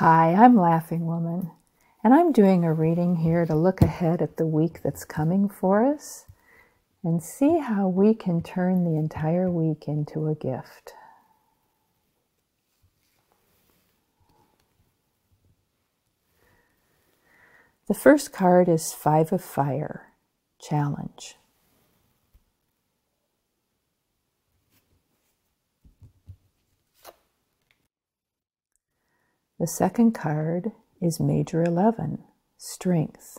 Hi, I'm Laughing Womyn, and I'm doing a reading here to look ahead at the week that's coming for us and see how we can turn the entire week into a gift. The first card is Five of Fire, Challenge. The second card is Major 11, Strength.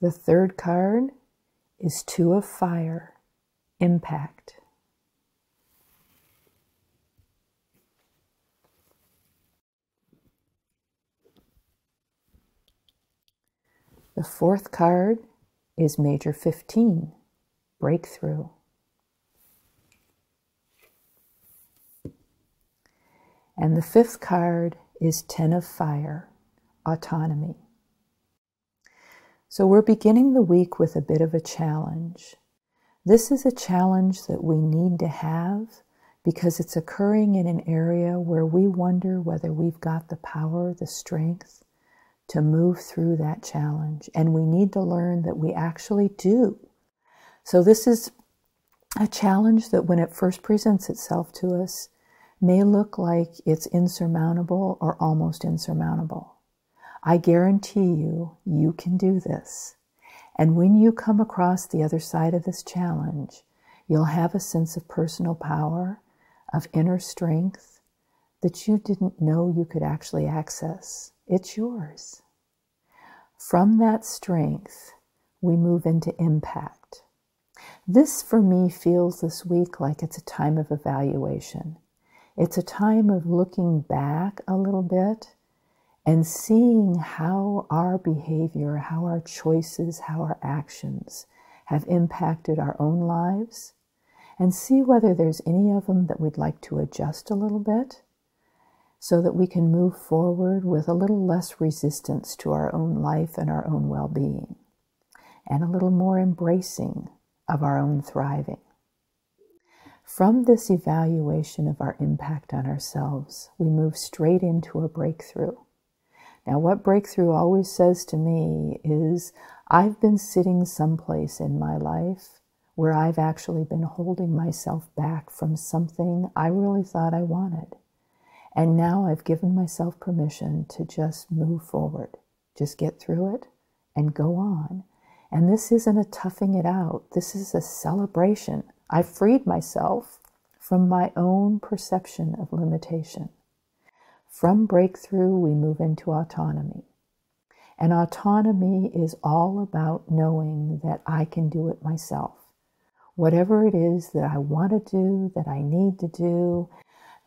The third card is Two of Fire, Impact. The fourth card is Major 15, Breakthrough. And the fifth card is Ten of Fire, Autonomy. So we're beginning the week with a bit of a challenge. This is a challenge that we need to have because it's occurring in an area where we wonder whether we've got the power, the strength to move through that challenge. And we need to learn that we actually do. So this is a challenge that when it first presents itself to us, may look like it's insurmountable or almost insurmountable. I guarantee you, you can do this. And when you come across the other side of this challenge, you'll have a sense of personal power, of inner strength that you didn't know you could actually access. It's yours. From that strength, we move into impact. This, for me, feels this week like it's a time of evaluation. It's a time of looking back a little bit and seeing how our behavior, how our choices, how our actions have impacted our own lives, and see whether there's any of them that we'd like to adjust a little bit so that we can move forward with a little less resistance to our own life and our own well being, and a little more embracing of our own thriving. From this evaluation of our impact on ourselves, we move straight into a breakthrough. Now, what breakthrough always says to me is I've been sitting someplace in my life where I've actually been holding myself back from something I really thought I wanted. And now I've given myself permission to just move forward, just get through it and go on. And this isn't a toughing it out, this is a celebration I freed myself from my own perception of limitation. From breakthrough, we move into autonomy. And autonomy is all about knowing that I can do it myself. Whatever it is that I want to do, that I need to do,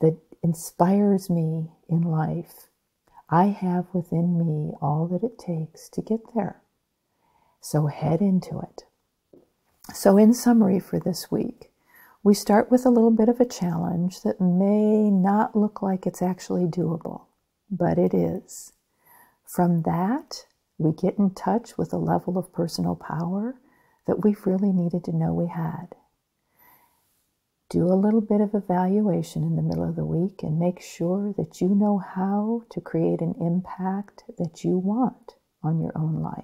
that inspires me in life, I have within me all that it takes to get there. So head into it. So, in summary for this week, we start with a little bit of a challenge that may not look like it's actually doable, but it is. From that, we get in touch with a level of personal power that we've really needed to know we had. Do a little bit of evaluation in the middle of the week and make sure that you know how to create an impact that you want on your own life.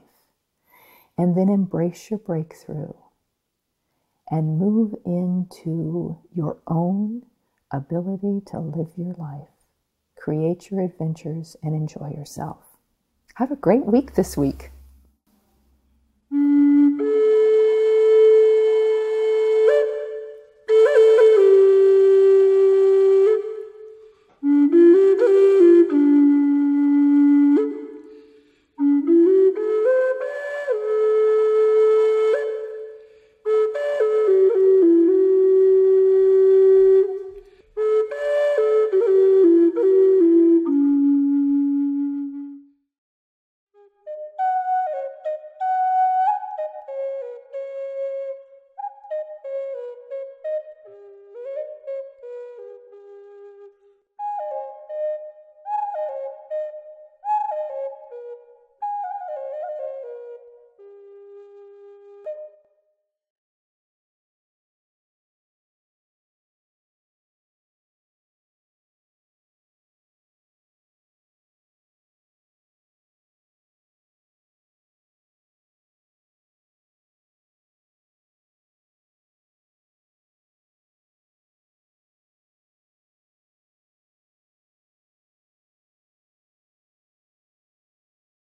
And then embrace your breakthrough and move into your own ability to live your life. Create your adventures and enjoy yourself. Have a great week this week.